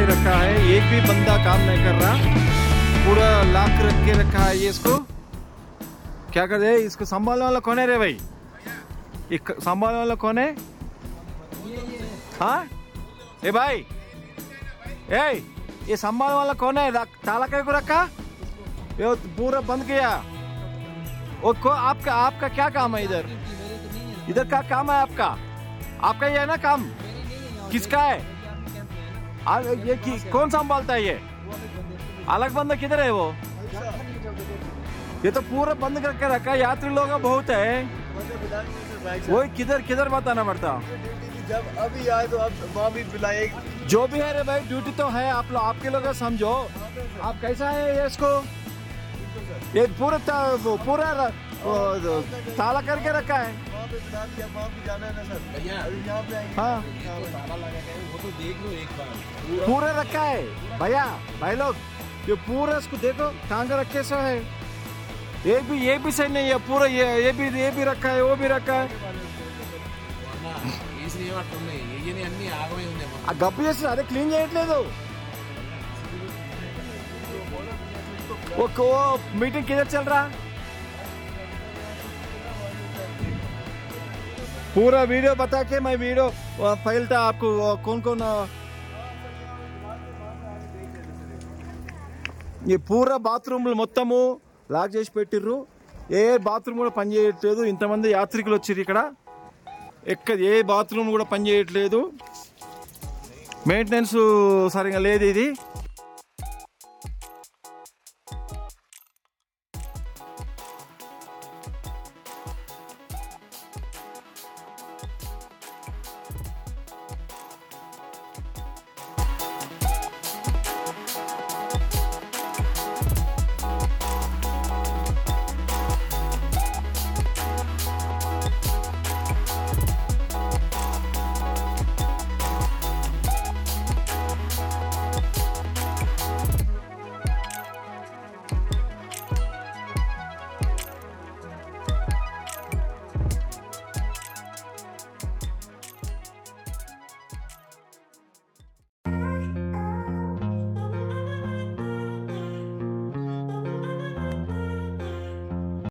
शौचालय रखा है। एक भी बंदा काम नहीं कर रहा। पूरा लाख रख के रखा है ये इसको। क्या कर रहे इसको संभालने वाला कौन है रे भाई? ये संभालने वाला कौन है? हाँ? ए भाई। ए, ये संभाल वाला कौन है? ताला कहीं को रखा? ये पूरा बंद किया। वो को आपका आपका क्या काम है इधर? इधर का काम है आपका। आपका ये है ना काम? किसका है? ये कि, कौन संभालता है ये? अलग बंदा किधर है वो? ये तो पूरा बंद करके रखा है यात्री लोग बहुत है। वो किधर किधर बताना पड़ता? जब अभी आए तो आप वहाँ भी बुलाए जो भी है रे भाई ड्यूटी तो है आप लोग आपके लोग समझो। आप कैसा है ये इसको? ये पूरा पूरा ताला करके रखा है। पे बुला दिया वहाँ भी जाना है ना सर भैया अभी यहाँ पे आएंगे हाँ ताला लगा के वो तो देख लो एक बार पूरा रखा है भैया भाई लोग ये पूरा इसको देखो टांग रखे से है ये भी ये भी सही नहीं है पूरा ये ये भी ये भी रखा है वो भी रखा है అన్న ఏసీ ఏమంటున్నాయి ఏయని అన్ని ఆగమై ఉంది ఆ గబ్బు చేసి అదే క్లీన్ చేయట్లేదు वो वो मीटिंग किधर पूरा वीडियो बता के मैं वीडियो फाइल था आपको वो कौन कौन ఈ పూర బాత్రూమ్లు మొత్తము లాక్ చేసి పెట్టిర్రు ఏ బాత్రూమ్ కూడా పని చేయట్లేదు ఇంతమంది యాత్రికులు వచ్చిర్రు ఇక్కడ ఎక్కడ ఏ బాత్రూమ్ కూడా పని చేయట్లేదు మెయింటెనెన్స్ సరిగా లేదు ఇది